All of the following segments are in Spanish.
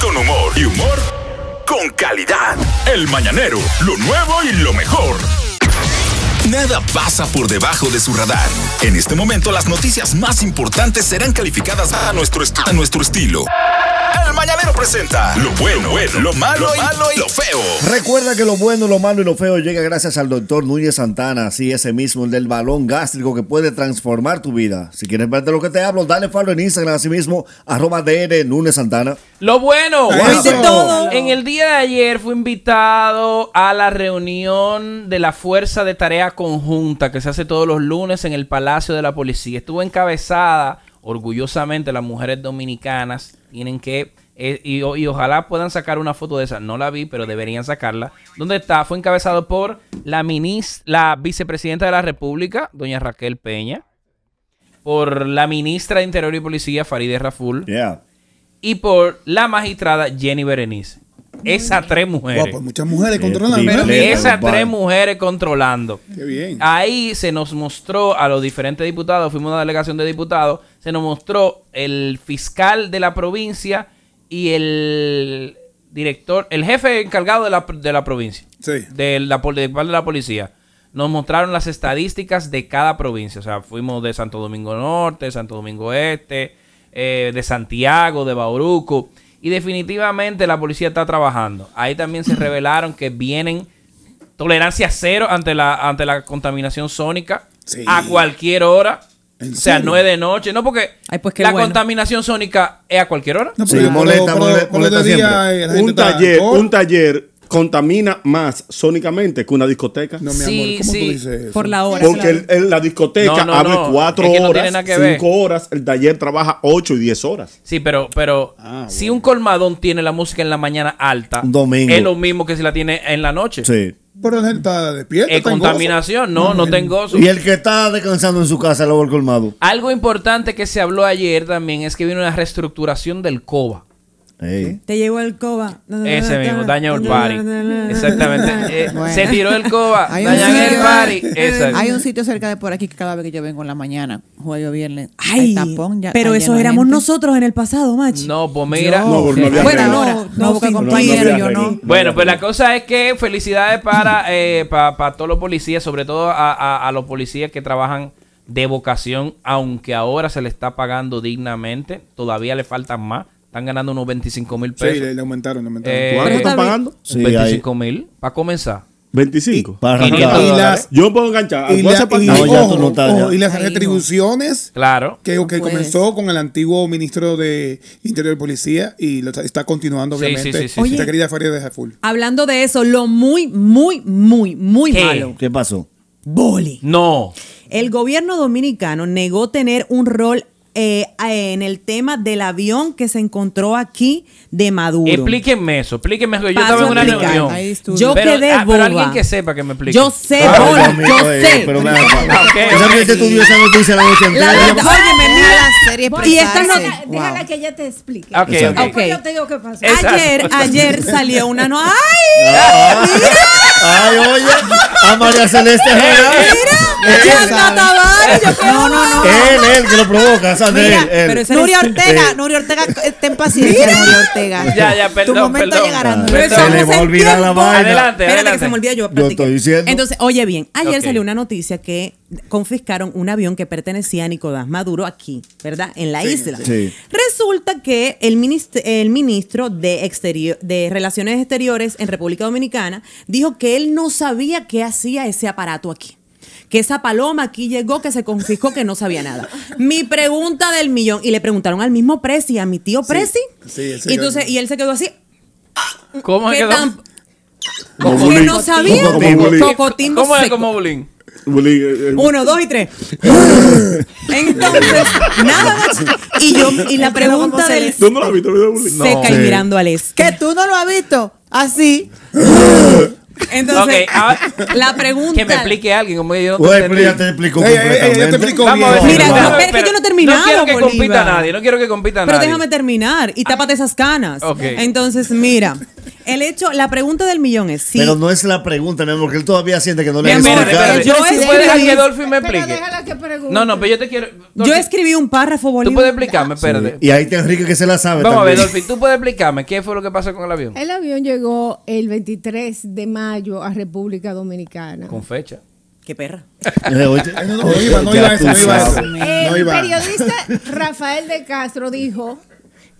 Con humor y humor con calidad. El Mañanero, lo nuevo y lo mejor. Nada pasa por debajo de su radar. En este momento las noticias más importantes serán calificadas a nuestro, a nuestro estilo. El Mañanero presenta lo bueno, lo malo, y lo feo. Recuerda que lo bueno, lo malo y lo feo llega gracias al doctor Núñez Santana, sí, ese mismo, el del balón gástrico que puede transformar tu vida. Si quieres ver de lo que te hablo, dale follow en Instagram, así mismo, arroba DR Núñez Santana. Lo bueno, todo. en el día de ayer fui invitado a la reunión de la Fuerza de Tarea Conjunta que se hace todos los lunes en el Palacio de la Policía. Estuvo encabezada, orgullosamente, las mujeres dominicanas tienen que, eh, y, ojalá puedan sacar una foto de esa. No la vi, pero deberían sacarla. ¿Dónde está? Fue encabezado por la, minis, la vicepresidenta de la República, doña Raquel Peña, por la ministra de Interior y Policía, Farideh Raful Yeah. y por la magistrada Jenny Berenice. Esas tres mujeres. Guau, pues muchas mujeres controlan. dime. Pero Leo, Esas tres mujeres controlando. Qué bien. Ahí se nos mostró a los diferentes diputados, fuimos una delegación de diputados, se nos mostró el fiscal de la provincia y el director, el jefe encargado de la, de la provincia, Sí. de la, de la policía. Nos mostraron las estadísticas de cada provincia. O sea, fuimos de Santo Domingo Norte, Santo Domingo Este, eh, de Santiago, de Bauruco. Y definitivamente la policía está trabajando. Ahí también se revelaron que vienen tolerancia cero ante la, ante la contaminación sónica Sí. a cualquier hora. ¿En O sea, serio? no es de noche. No, porque Ay, pues qué la bueno. contaminación sónica es a cualquier hora. No, Sí, pero- molesta, pero- molesta, pero molesta día, un taller, un taller contamina más sónicamente que una discoteca. No, mi Sí, amor, ¿cómo sí. tú dices eso? Por la hora. Porque claro. el- el- la discoteca No, no, abre no, cuatro es que no horas, tiene nada que ver. cinco horas, el taller trabaja ocho y diez horas. Sí, pero, pero Ah, si un colmadón tiene la música en la mañana alta, Un domingo. es lo mismo que si la tiene en la noche. Sí. Pero la gente está despierta. Es está en gozo. contaminación, no, no tengo gozo. Y el que está descansando en su casa, luego el colmado. Algo importante que se habló ayer también es que viene una reestructuración del COBA. Te llegó el coba. Ese mismo, daña el party. Exactamente. Eh, Bueno. Se tiró el COBA, dañan el party. Exacto. Hay un sitio cerca de por aquí que cada vez que yo vengo en la mañana, jueves o viernes, Ay, hay tapón. Ya pero está eso lleno de éramos gente. nosotros en el pasado, machi. No, pues mira. No, no Bueno, no, no, sin compañero, no yo no. Bueno, pues la cosa es que felicidades para, eh, pa- pa todos los policías, sobre todo a, a- a los policías que trabajan de vocación, aunque ahora se le está pagando dignamente, todavía le faltan más. Están ganando unos 25 mil Sí, pesos. le, le aumentaron, le aumentaron. Eh, ¿Cuánto están pagando? Sí, ahí. 25 mil, para comenzar. 25. Para Y arrancar. y dólares. las, Yo me puedo enganchar. y, la- y- No, ya ojo, tú no estás, ojo, ya. y las Ahí no. retribuciones Claro. que, comenzó con el antiguo ministro de Interior y Policía y lo está, está continuando, Sí, obviamente. sí, sí, sí, Nuestra sí. querida Faria de Jaful. Hablando de eso, lo muy, muy, muy, muy ¿Qué? malo. ¿Qué pasó? Boli. No. El gobierno dominicano negó tener un rol eh, en el tema del avión que se encontró aquí de Maduro. Explíquenme eso, explíquenme eso. Yo Paso estaba en una reunión. Yo Pero, quedé ah, pero boba. alguien que sepa que me explique. Yo sé, Ay, Boli, Dios mío, yo ey, sé. Pero ven acá. Ok, Esa ok. gente estudió esa noticia la noche La entera. verdad, óyeme, Mira mira, la serie y esta no-. Déjala Wow. que ella te explique. Ok, Exacto. ok. Ok. Después yo te digo qué pasó. Exacto. Ayer, ayer salió una no. ¡Ay! Ay, oye, a María Celeste. ¡Mira! ¡Chanda Tavares! Yo No, no, no. Él, él, que lo provoca, ¿sabes? Mira, Él, él. pero ese Nuria eres. Ortega, Nuria Ortega, eh, ten paciencia, Nuria Ortega. Ya, ya, perdón, Tu momento perdón. llegará. Ah. Nuria. Pero Se le va a olvidar la entiende. vaina. Adelante, Espérate adelante. que se me olvida yo. Yo estoy diciendo. Entonces, oye bien, ayer Ok. salió una noticia que confiscaron un avión que pertenecía a Nicolás Maduro aquí, ¿verdad? En la isla. Sí. Resulta que el, minist- el ministro de, exterior, de Relaciones Exteriores en República Dominicana dijo que él no sabía qué hacía ese aparato aquí. Que esa paloma aquí llegó, que se confiscó, que no sabía nada. Mi pregunta del millón, y le preguntaron al mismo Presi, a mi tío Presi. sí, se y, entonces, y él se quedó así. ¿Cómo es ¿Qué que tan- Como que bullying. no sabía. Cocotín ¿Cómo es como bullying? Eh, eh, Uno, dos y tres. Entonces, nada más. Y yo, y la pregunta del ¿Tú no lo has visto seca y Sí. mirando al este. Que tú no lo has visto. Así. Entonces, ahora- la pregunta. Que me explique alguien, como yo no te pero ya te explico Ey, ey, ey, ya te completamente. explico Vamos a ver bien. si- Mira, no, pero es que yo no he terminado, No quiero que Bolívar. compita nadie, no quiero que compita Pero nadie. déjame terminar y tápate esas canas. Ok. Entonces, mira, el hecho, la pregunta del millón es si Pero no es la pregunta, mi amor, porque él todavía siente que no le han explicado. Yo ¿Tú escribí- que Dolphy me Pero explique? déjala que pregunte. No, no, pero yo te quiero. yo escribí un párrafo ¿Tú Bolívar. puedes explicarme? Espérate. Y ahí está Enrique que se la sabe. Vamos a ver, también. Dolphy, ¿tú puedes explicarme qué fue lo que pasó con el avión? El avión llegó el 23 de mayo a República Dominicana. Con fecha. Qué perra. Eh, Ay, no, iba, no ya iba eso, tú no iba eso. sabes. No El periodista Rafael de Castro dijo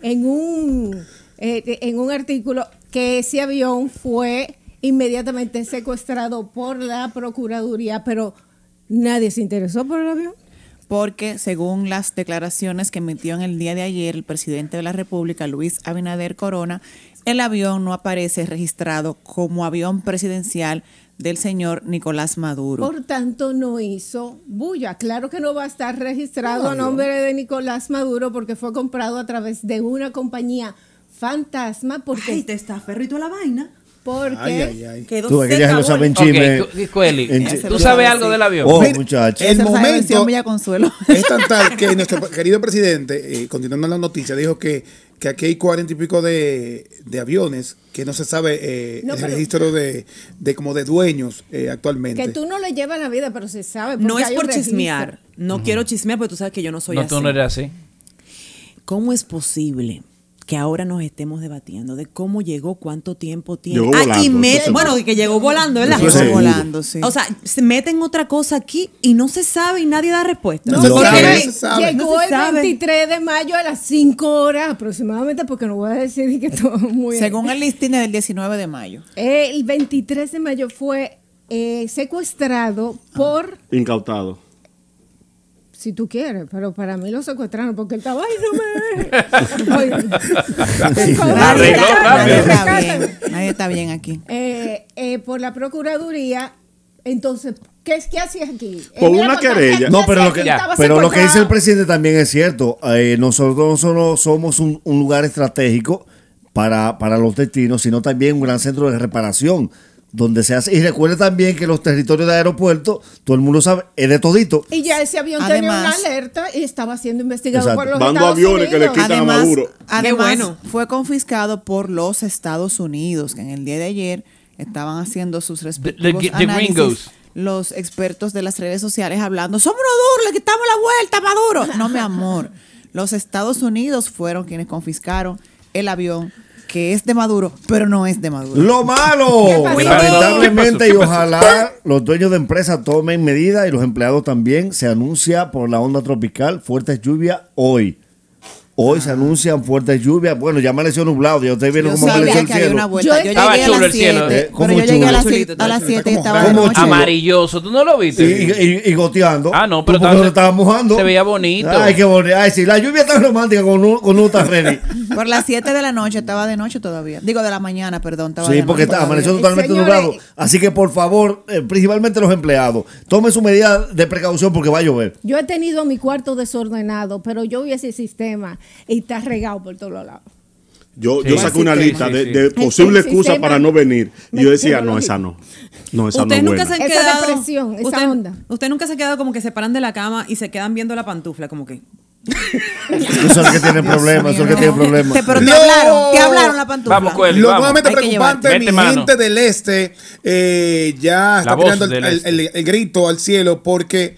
en un, eh, en un artículo que ese avión fue inmediatamente secuestrado por la Procuraduría, pero nadie se interesó por el avión. Porque según las declaraciones que emitió en el día de ayer el presidente de la República, Luis Abinader Corona, el avión no aparece registrado como avión presidencial del señor Nicolás Maduro. Por tanto, no hizo bulla. Claro que no va a estar registrado a nombre de Nicolás Maduro porque fue comprado a través de una compañía fantasma porque, Ay, te está ferrito la vaina. porque Ay, ay, ay. Quedó Tú seca, ya lo saben chisme. Ok, Cu- Cueli, En- Ese ¿tú sabes algo del avión? Oh, Mira, muchacho. El momento Consuelo. es tan tal que nuestro querido presidente, eh, continuando la noticia, dijo que, que aquí hay cuarenta y pico de, de aviones que no se sabe eh, No, el pero- registro de, de como de dueños eh, actualmente. que tú no le llevas la vida, pero se sabe. No porque es por chismear. No quiero chismear, porque tú sabes que yo no soy No, así. tú no eres así. ¿Cómo es posible que ahora nos estemos debatiendo de cómo llegó, cuánto tiempo tiene? Llegó Ah, volando, y me- bueno, que llegó volando, ¿verdad? Llegó volando, sí. O sea, se meten otra cosa aquí y no se sabe y nadie da respuesta. No, sabe, no se sabe. Llegó No se el sabe. 23 de mayo a las 5 horas aproximadamente, porque no voy a decir que todo muy Según el listín del 19 de mayo. El 23 de mayo fue eh, secuestrado por, Incautado. Si tú quieres, pero para mí lo secuestraron porque él estaba, ay, no me... Oye, Arregló Nadie está bien. Nadie está bien aquí. eh, eh, por la Procuraduría. Entonces, ¿qué, es, qué hacías aquí? Eh, Por una ¿qué- qué- querella. No, pero lo que, pero lo que dice el presidente también es cierto. Eh, nosotros no solo somos un, un lugar estratégico para, para los destinos, sino también un gran centro de reparación. Donde se hace. Y recuerde también que los territorios de aeropuerto, todo el mundo sabe, es de todito. Y ya ese avión tenía una Además- alerta y estaba siendo investigado Exacto. por los Van dos Estados aviones que le Unidos. quitan a Además, Maduro. además bueno. fue confiscado por los Estados Unidos, que en el día de ayer estaban haciendo sus respectivos the análisis. Los expertos de las redes sociales hablando, somos unos duros, le quitamos la vuelta a Maduro. No, mi amor. Los Estados Unidos fueron quienes confiscaron el avión que es de Maduro, pero no es de Maduro. Lo malo, lamentablemente, ¿Qué y ojalá los dueños de empresas tomen medidas y los empleados también. Se anuncia por la onda tropical fuertes lluvias hoy. Hoy Ah. se anuncian fuertes lluvias. Bueno, ya amaneció nublado. Ya ustedes vieron Yo cómo amaneció el que había una cielo. vuelta. Yo estaba llegué a chulo las el cielo, 7, ¿eh? pero ¿Cómo yo llegué a las, Chulito, a las está 7 y estaba de raro. noche. Amarilloso, ¿tú no lo viste? y- y- y goteando. Ah, no, pero estaba- no te estabas mojando. se veía bonito. Ay, qué bonito. Ay, sí, la lluvia tan romántica con uno, con está ready. Por las 7 de la noche estaba de noche todavía. Digo, de la mañana, perdón. Estaba Sí, de porque noche está, amaneció totalmente nublado. Así que, por favor, eh, principalmente los empleados, tomen su medida de precaución porque va a llover. Yo he tenido mi cuarto desordenado, pero yo vi ese sistema y está regado por todos lados. Yo, Sí. yo saqué una lista sí, de, sí. de El- posible el excusa sistema para no venir. Y yo decía, no, esa no. No, esa no Ustedes es nunca se han Esa quedado. depresión, esa usted, onda. usted nunca se ha quedado como que se paran de la cama y se quedan viendo la pantufla, como que. Eso es el que tiene problemas, eso es el que tiene problemas. Te- pero te No. hablaron, te hablaron la pantufla. Vamos, Lo vamos. nuevamente preocupante, mi mano. gente del este eh, ya está tirando el, del el- este. el- el grito al cielo porque,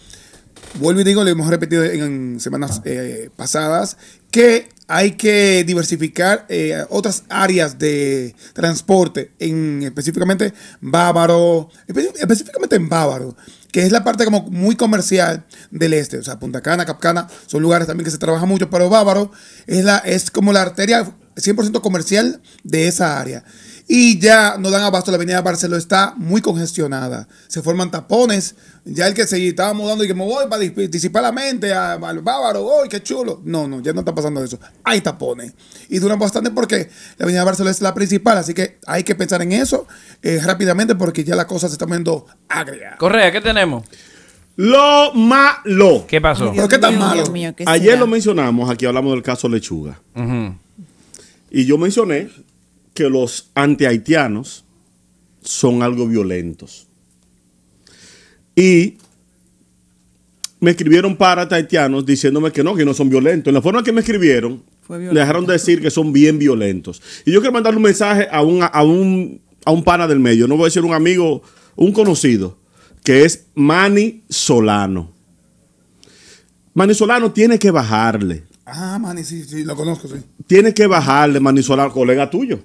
vuelvo y digo, lo hemos repetido en semanas eh, pasadas, que hay que diversificar eh, otras áreas de transporte, en específicamente Bávaro, espe- específicamente en Bávaro, que es la parte como muy comercial del este, o sea, Punta Cana, Capcana, son lugares también que se trabaja mucho, pero Bávaro es, la, es como la arteria 100% comercial de esa área. Y ya no dan abasto, la avenida Barceló está muy congestionada. Se forman tapones. Ya el que se estaba mudando y que me voy para dis- disipar la mente a- al bávaro, ¡ay, qué chulo! No, no, ya no está pasando eso. Hay tapones. Y duran bastante porque la avenida Barceló es la principal. Así que hay que pensar en eso eh, rápidamente porque ya la cosa se está poniendo agria. Correa, ¿qué tenemos? Lo malo. ¿Qué pasó? Ay, ¿Pero qué tan malo? Dios mío, ¿qué Ayer será? lo mencionamos, aquí hablamos del caso Lechuga. Y yo mencioné que los antihaitianos son algo violentos. Y me escribieron para haitianos diciéndome que no, que no son violentos. En la forma que me escribieron, dejaron de decir que son bien violentos. Y yo quiero mandarle un mensaje a un, a un, a un pana del medio, no voy a decir un amigo, un conocido, que es Manny Solano. Manny Solano tiene que bajarle. Ah, man, sí, sí, lo conozco, sí. Tiene que bajarle, Manny Solano, colega tuyo.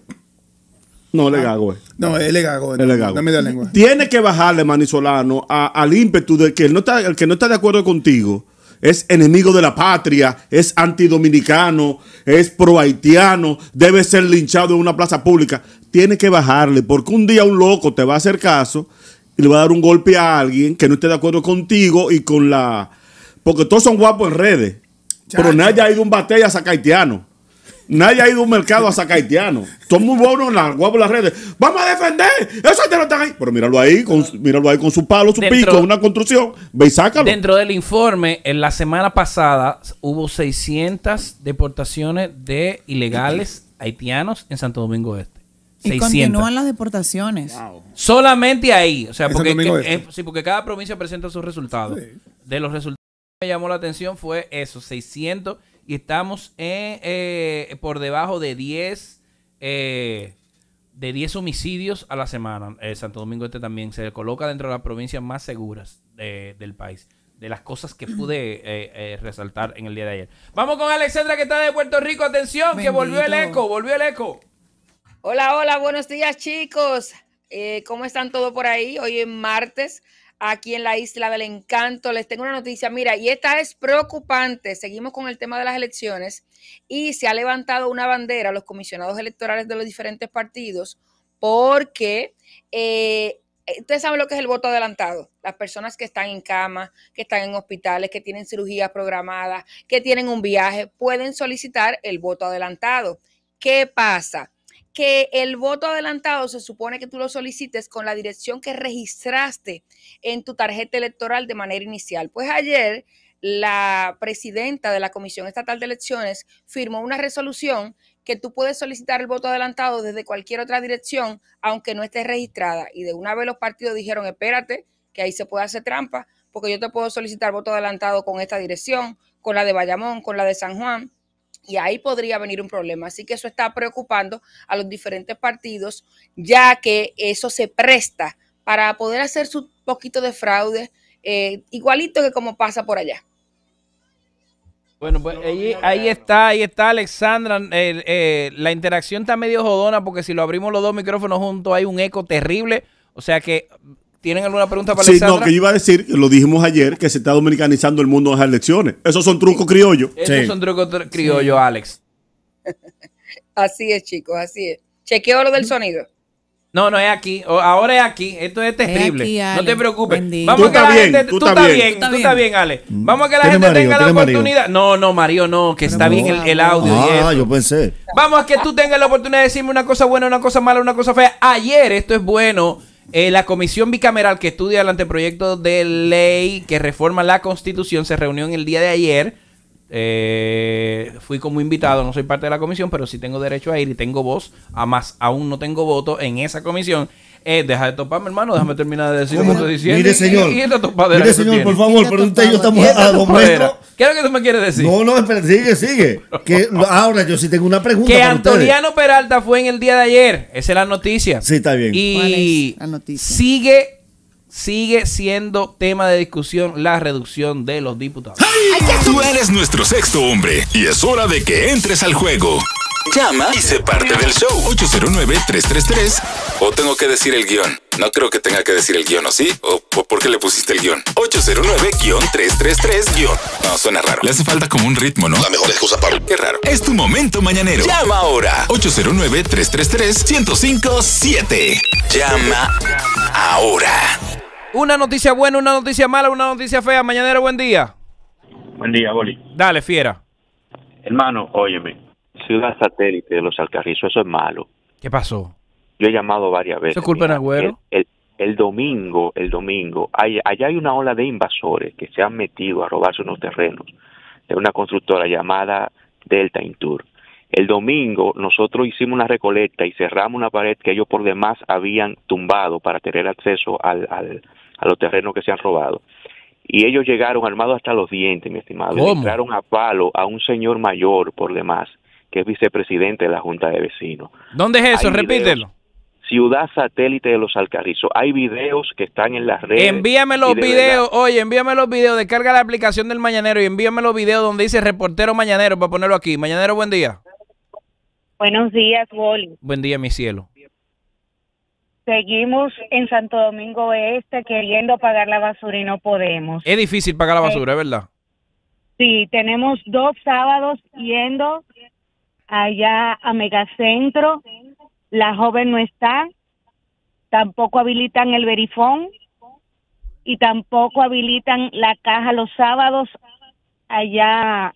No le gago, eh. No, él es gago. Él es gago. No me da lengua. Tiene que bajarle, Manizolano, a- al ímpetu de que el, no está, el que no está de acuerdo contigo es enemigo de la patria, es antidominicano, es pro haitiano, debe ser linchado en una plaza pública. Tiene que bajarle, porque un día un loco te va a hacer caso y le va a dar un golpe a alguien que no esté de acuerdo contigo y con la. Porque todos son guapos en redes, pero nadie ha ido a un batalla a sacar haitiano. Nadie ha ido a un mercado a sacar haitiano. Son muy buenos en las guapos en las redes. Vamos a defender. Eso ya no están ahí. Pero míralo ahí, con, míralo ahí con su palo, su Dentro- pico, una construcción. Ve y sácalo. Dentro del informe, en la semana pasada hubo 600 deportaciones de ilegales haitianos en Santo Domingo Este. Y 600. continúan las deportaciones. Solamente ahí. O sea, porque, que- Este. eh, sí, porque cada provincia presenta sus resultados. De los resultados que me llamó la atención fue eso, 600. Y estamos en, eh, por debajo de 10 eh, de 10 homicidios a la semana. Eh, Santo Domingo Este también se coloca dentro de las provincias más seguras de- del país. De las cosas que pude eh, eh, resaltar en el día de ayer. Vamos con Alexandra que está de Puerto Rico. Atención, que volvió el eco, volvió el eco. Hola, hola, buenos días chicos. Eh, ¿Cómo están todos por ahí? Hoy es martes, aquí en la Isla del Encanto. Les tengo una noticia, mira, y esta es preocupante. Seguimos con el tema de las elecciones y se ha levantado una bandera a los comisionados electorales de los diferentes partidos porque eh, ustedes saben lo que es el voto adelantado. Las personas que están en cama, que están en hospitales, que tienen cirugías programadas, que tienen un viaje, pueden solicitar el voto adelantado. ¿Qué pasa? Que el voto adelantado se supone que tú lo solicites con la dirección que registraste en tu tarjeta electoral de manera inicial. Pues ayer la presidenta de la Comisión Estatal de Elecciones firmó una resolución que tú puedes solicitar el voto adelantado desde cualquier otra dirección, aunque no esté registrada. Y de una vez los partidos dijeron, espérate, que ahí se puede hacer trampa, porque yo te puedo solicitar voto adelantado con esta dirección, con la de Bayamón, con la de San Juan y ahí podría venir un problema. Así que eso está preocupando a los diferentes partidos, ya que eso se presta para poder hacer su poquito de fraude, eh, igualito que como pasa por allá. Bueno, pues ahí, ahí está, ahí está Alexandra. Eh, la interacción está medio jodona porque si lo abrimos los dos micrófonos juntos hay un eco terrible. O sea que, ¿tienen alguna pregunta para Sí, Alexandra? no, que yo iba a decir, que lo dijimos ayer, que se está dominicanizando el mundo en las elecciones. Esos son trucos criollos. Esos Sí. son trucos tr- criollos, Alex. Así es, chicos, así es. Chequeo lo del sonido. No, no es aquí. O- ahora es aquí. Esto es terrible. aquí, no te preocupes. Bendito. Vamos Tú a que estás la bien, gente. tú Tú estás bien. bien. Tú Tú estás estás bien, Ale. Mm. Vamos a que la ¿Tiene gente Mario? tenga la oportunidad. No, no, Mario, no. Que está bien el, el audio. y Ah, eso. yo pensé. Vamos a que tú tengas la oportunidad de decirme una cosa buena, una cosa mala, una cosa fea. Ayer, esto es bueno, eh, la comisión bicameral que estudia el anteproyecto de ley que reforma la constitución se reunió en el día de ayer. Eh, fui como invitado, no soy parte de la comisión, pero sí tengo derecho a ir y tengo voz. Además, aún no tengo voto en esa comisión. Eh, deja de toparme, hermano, déjame terminar de decir lo que estoy diciendo. Mire, señor. Y, esta topadera Mire, que señor, por favor, pero usted y yo estamos a dos metros. ¿Qué es lo que tú me quieres decir? No, no, espera, sigue, sigue. Que, ahora yo sí tengo una pregunta Que para ustedes. Antoniano Peralta fue en el día de ayer. Esa es la noticia. Sí, está bien. ¿Cuál Y es la noticia? sigue, sigue siendo tema de discusión la reducción de los diputados. Tú eres nuestro sexto hombre y es hora de que entres al juego. Llama y sé parte del show. 809-333. O tengo que decir el guion. No creo que tenga que decir el guion, ¿o sí? ¿O po- por qué le pusiste el guion? 809-333 No, suena raro. Le hace falta como un ritmo, ¿no? La mejor excusa para... Qué raro. Es tu momento mañanero. Llama ahora. 809-333-1057. Llama ahora. Una noticia buena, una noticia mala, una noticia fea. Mañanero, buen día. Buen día, Boli. Dale, fiera. Hermano, óyeme, ciudad satélite de los Alcarrizos, eso es malo. ¿Qué pasó? Yo he llamado varias veces. ¿Eso es culpa de Mira, Nagüero? El, el- el domingo, el domingo, hay, allá hay una ola de invasores que se han metido a robarse unos terrenos de una constructora llamada Delta Intur. El domingo nosotros hicimos una recolecta y cerramos una pared que ellos por demás habían tumbado para tener acceso al, al- a los terrenos que se han robado. Y ellos llegaron armados hasta los dientes, mi estimado. Le ¿Cómo? entraron a palo a un señor mayor por demás que es vicepresidente de la Junta de Vecinos. ¿Dónde es eso? Hay videos. Repítelo. Ciudad satélite de los Alcarrizos. Hay videos que están en las redes. Envíame los videos, oye, envíame los videos, descarga la aplicación del Mañanero y envíame los videos donde dice reportero Mañanero para ponerlo aquí. Mañanero, buen día. Buenos días, Wally. Buen día, mi cielo. Seguimos en Santo Domingo Este queriendo pagar la basura y no podemos. Es difícil pagar la basura, es verdad. Sí, tenemos dos sábados yendo allá a Megacentro. La joven no está. Tampoco habilitan el verifón. Y tampoco habilitan la caja los sábados allá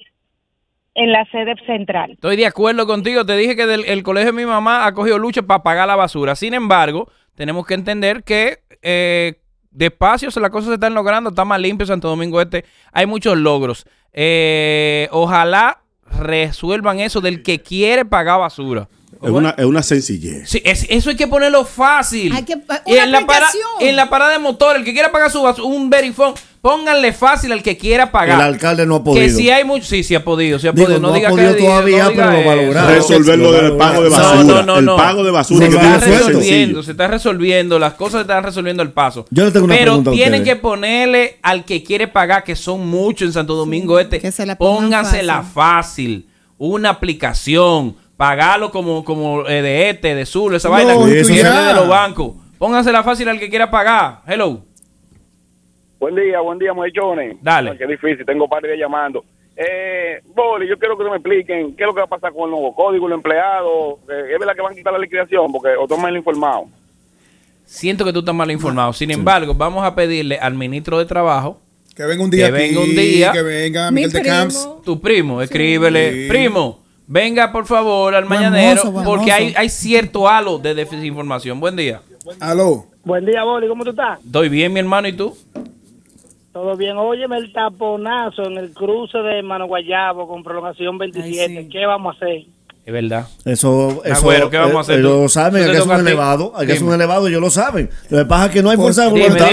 en la sede central. Estoy de acuerdo contigo. Te dije que el colegio de mi mamá ha cogido lucha para pagar la basura. Sin embargo, tenemos que entender que eh, despacio la cosa se está logrando. Está más limpio Santo Domingo Este. Hay muchos logros. Eh, ojalá resuelvan eso del que quiere pagar basura. Es una, es una sencillez. Sí, es- eso hay que ponerlo fácil. Hay que- Y una en, la para- en la parada de motor, el que quiera pagar su basura, un verifón, pónganle fácil al que quiera pagar. El alcalde no ha podido. Que si hay mucho, sí, sí ha podido, sí ha Digo, podido. no ha diga que podido diga- todavía, no diga pero lo va a eso. lograr. Resolver lo del pago de No, basura. No, no, no. El pago de Se basura. que está resolviendo, se está resolviendo, las cosas se están resolviendo al paso. Yo le tengo una Pero pregunta tienen que ponerle al que quiere pagar, que son muchos en Santo Domingo Este, que se la póngansela fácil. Una aplicación, pagarlo como, como eh, de este, de sur, esa No, vaina que de los bancos. Póngansela fácil al que quiera pagar. Hello. Buen día, buen día, muchachones. Dale. Ay, Qué difícil, tengo par de llamando. Eh, Boli, yo quiero que me expliquen qué es lo que va a pasar con el nuevo código, los empleados. Eh, ¿Es verdad que van a quitar la liquidación? Porque o tomen informado. Siento que tú estás mal informado. Sin embargo, vamos a pedirle al ministro de Trabajo Que venga un día que venga un día. que venga Mi Miguel de. Camps. Tu primo, escríbele. Sí. Primo, venga por favor al Buen mañanero mozo, porque hay cierto halo de desinformación. Buen día. Aló. Buen día, Boli, ¿cómo tú estás? Estoy bien, mi hermano, ¿y tú? Todo bien. Óyeme el taponazo en el cruce de Mano Guayabo con prolongación 27. Ay, sí. ¿Qué vamos a hacer? Es verdad. Eso, eso Agüero, ¿qué vamos a hacer tú? Ellos lo saben, aquí es un elevado, aquí es un elevado, ellos lo saben. Lo que pasa es que no hay fuerza de voluntad.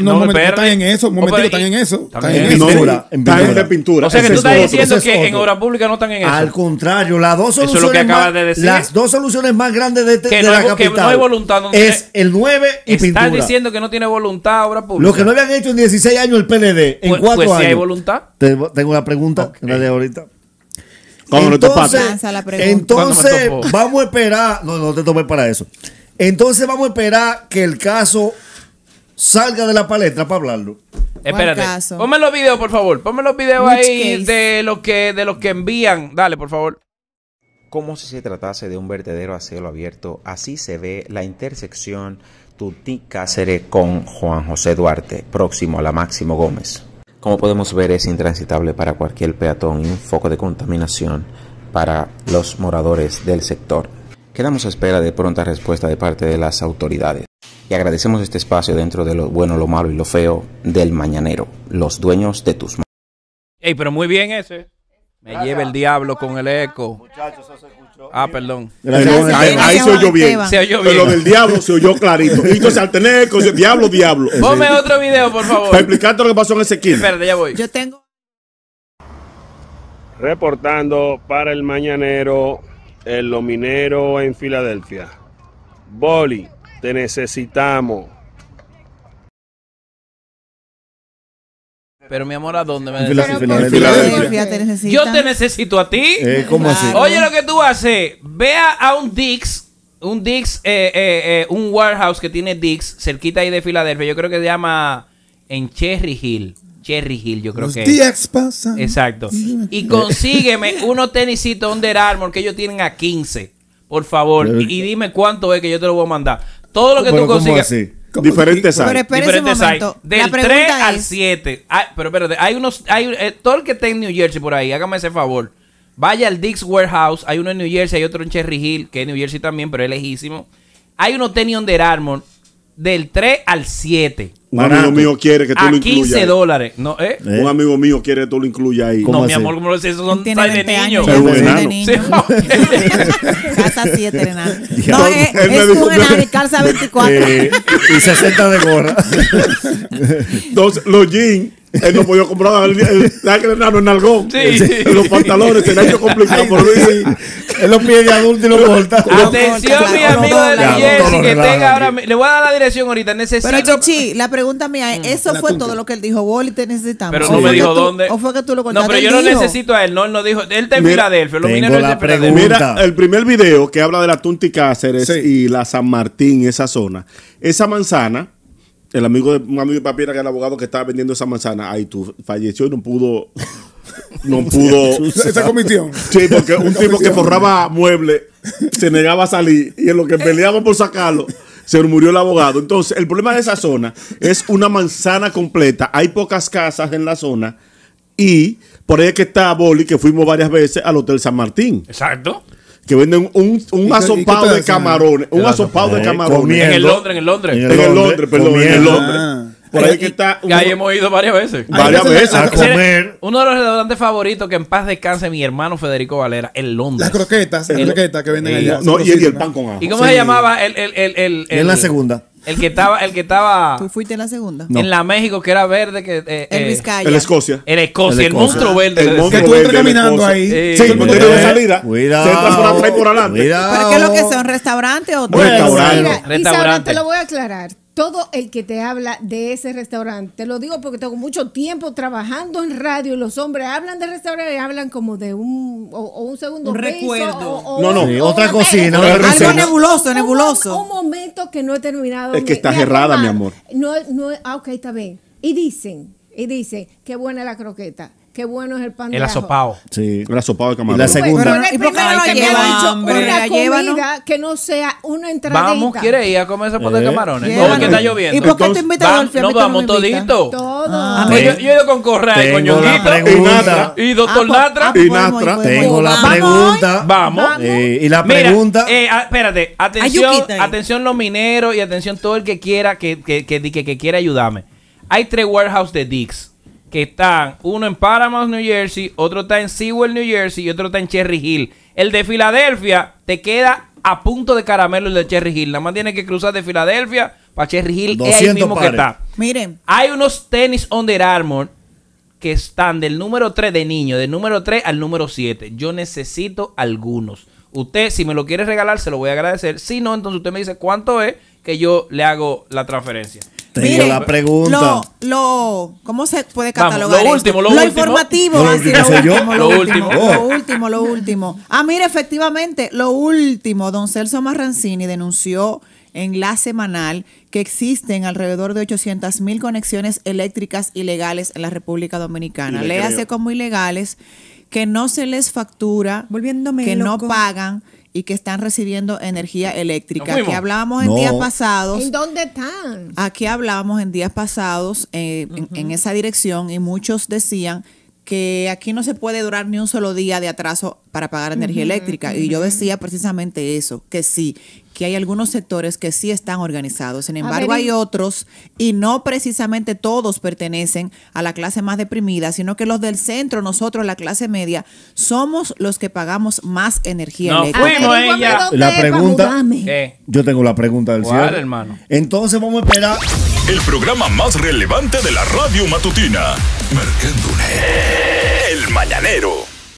No, No, están en eso, un momentito, están en eso. Están Están en pintura, en Está pintura. en pintura. O sea que tú es estás diciendo que en obra pública no están en eso. Al contrario, las dos Eso es lo soluciones, que acabas más, de decir. las dos soluciones más grandes de, Que no la que capital no hay voluntad, es el 9 y Estás pintura. diciendo que no tiene voluntad obra pública. Lo que no habían hecho en 16 años el PLD, en Pues- 4 pues si años. hay voluntad. Te- tengo una pregunta, la de ahorita. Cuando no te Entonces, entonces vamos a esperar. No, no te tomé para eso. Entonces vamos a esperar que el caso salga de la palestra para hablarlo. Espérate. caso? Ponme los videos, por favor. Ponme los videos Which ahí case? de los que de los que envían. Dale, por favor. Como si se tratase de un vertedero a cielo abierto, así se ve la intersección Tutí Cáceres con Juan José Duarte, próximo a la Máximo Gómez. Como podemos ver, es intransitable para cualquier peatón y un foco de contaminación para los moradores del sector. Quedamos a espera de pronta respuesta de parte de las autoridades y agradecemos este espacio dentro de lo bueno, lo malo y lo feo del mañanero, los dueños de tus manos. Ey, pero muy bien ese. Me lleva el diablo con el eco. Ah, perdón. Gracias. Ahí, ahí se oyó bien. Esteban. Se oyó Pero lo del diablo se oyó clarito. Y entonces al tener diablo, diablo. Ponme otro video, por favor. Para explicarte lo que pasó en ese esquina. Espérate, ya voy. Yo tengo Reportando para el mañanero, el lominero en Filadelfia. Boli, te necesitamos. Pero mi amor, ¿a dónde me necesitas? Filadelfia. Filadelfia, te necesita. Yo te necesito a ti. Eh, ¿Cómo así? Oye, lo que tú haces, vea a un Dix, un Dix, eh, eh, eh, un warehouse que tiene Dix, cerquita ahí de Filadelfia. Yo creo que se llama en Cherry Hill. Cherry Hill, yo creo Los que es. días pasan. Exacto. Y consígueme unos tenisitos Under Armour que ellos tienen a 15, por favor. Y, y dime cuánto es que yo te lo voy a mandar. Todo lo que Pero tú ¿cómo consigas. así? Diferentes Pero hay. un Diferentes hay. momento. Del la 3 pregunta al es, 7. Ay, pero espérate, hay unos. Hay, eh, todo el que esté en New Jersey por ahí, hágame ese favor. Vaya al Dix Warehouse. Hay uno en New Jersey, hay otro en Cherry Hill, que es New Jersey también, pero es lejísimo. Hay unos tenis Under Armour del 3 al 7. Un amigo mío quiere que tú A lo 15 incluyas. dólares. No, ¿eh? ¿Eh? Un amigo mío quiere que tú lo incluyas ahí. ¿Cómo No, mi amor, como lo dices, son tiene de 20 niño. años. Es un enano. Casa 7 de enano. No, es, es dijo un enano y calza 24. Eh, y 60 de gorra. Entonces, los jeans Él no podía comprar el, el, ¿sabes que el enano es nalgón? Sí. En los pantalones se le ha hecho complicado. por Luis. Él lo pide de adulto y lo corta. Atención, mi amigo de la Jersey, que tenga ahora. Le voy a dar la dirección ahorita. Necesito. Pero Chichi, la pregunta mía es, ¿eso fue todo lo que él dijo? Boli, te necesitamos. Pero ¿O no me dijo dónde. ¿O fue que tú lo No, contaste? pero yo no necesito a él. No, él no dijo. Él está en Mira, Filadelfia. Los tengo mineros la de Filadelfia. pregunta. Mira, el primer video que habla de la Tunti Cáceres y la San Martín, esa zona. Esa manzana, el amigo de un amigo de papi era el abogado que estaba vendiendo esa manzana, ay, tú falleció y no pudo. No pudo. Esa comisión. Sí, porque un tipo que forraba muebles se negaba a salir y en lo que peleaba por sacarlo se murió el abogado. Entonces, el problema de esa zona es una manzana completa. Hay pocas casas en la zona y por ahí es que está Boli, que fuimos varias veces al Hotel San Martín. Exacto. Que venden un, un ¿Y qué- y qué asopado de hacen? camarones. Un asopado de Eh, camarones. comiendo. En el Londres, en el Londres. En En el Londres, perdón, en el. Londres. Ah. Por ahí que está. Que ahí hemos ido varias veces. Varias veces. A comer. Uno de los restaurantes favoritos que en paz descanse mi hermano Federico Valera, el Londres. Las croquetas, las croquetas que venden Eh, allá. No, y, y el pan con ajo. ¿Y cómo Sí. se llamaba el, el, el, el, en la el- segunda. El que estaba, el que estaba ¿Tú fuiste en la segunda? No. en la México, que era verde, que eh, El eh, Vizcaya. El Escocia. el Escocia, El monstruo verde. El monstruo. Que tú entras caminando ahí. Eh, Sí, Sí, porque tiene cuidado. salida. Cuidado. Se entra por atrás y por adelante. Cuidado. ¿Pero qué es lo que sea? ¿Un restaurante o Restaurante. Te lo voy a aclarar. Todo el que te habla de ese restaurante, te lo digo porque tengo mucho tiempo trabajando en radio y los hombres hablan de restaurante y hablan como de un, o, o un segundo Un piso, recuerdo. o- o No, no. Sí, otra cocina, algo nebuloso, un- nebuloso. Un, momento que no he terminado. Es que mi- está mi cerrada, mi amor. No, no, ah, ok, está bien. Y dicen, y dicen, qué buena la croqueta, qué bueno es el pan de El ajo. asopao. Sí. El asopado de Y camarón. la Pues, segunda. eres ¿Y por qué no dicho Hambre, una la llevan, ¿no? comida que no sea una entradita. Vamos, ¿quiere ir a comer ese pan de Eh, camarones? llévanos. Porque está lloviendo. ¿Y por qué te Entonces, invitas a vam- Dolphy? A No no vamos todito. Todo. Ah, Pues yo, he ido con Correa y con. Y doctor Ah, pues- Natra. ah, pues Y podemos ir. Tengo la pregunta. Vamos. Y la pregunta. eh, espérate, atención, atención los mineros y atención todo el que quiera que, que, que, que, que quiera ayudarme. Hay tres warehouses de Dix que están, uno en Paramount, New Jersey, otro está en Sewell, New Jersey y otro está en Cherry Hill. El de Filadelfia te queda a punto de caramelo el de Cherry Hill. Nada más tienes que cruzar de Filadelfia para Cherry Hill, es ahí 200 mismo que está. Miren, Hay unos tenis Under Armour que están del número 3 de niño, del número 3 al número 7. Yo necesito algunos. Usted, si me lo quiere regalar, se lo voy a agradecer. Si no, entonces usted me dice cuánto es que yo le hago la transferencia. Tengo miren, la pregunta. Lo, lo, ¿Cómo se puede Vamos, catalogar? lo esto? último, lo último. informativo. No, lo así, último soy yo. Lo Lo último, último. lo último, lo último. Ah, mire, efectivamente, lo último. Don Celso Marrancini denunció en la semanal que existen alrededor de 800 mil conexiones eléctricas ilegales en la República Dominicana. Le Léase creo. como ilegales, que no se les factura, Volviéndome que loco. no pagan y que están recibiendo energía eléctrica. Que hablábamos en No. días pasados. ¿En dónde están? Aquí hablábamos en días pasados eh, en, en esa dirección y muchos decían que aquí no se puede durar ni un solo día de atraso para pagar energía eléctrica. Y yo decía precisamente eso, que sí, que hay algunos sectores que sí están organizados. Sin embargo, hay otros, y no precisamente todos pertenecen a la clase más deprimida, sino que los del centro, nosotros, la clase media, somos los que pagamos más energía Nos eléctrica. fuimos ella. La pregunta-. ¿Qué? Yo tengo la pregunta del ¿Cuál, cielo. hermano? Entonces vamos a esperar. El programa más relevante de la radio matutina. Marcándole. El Mañanero.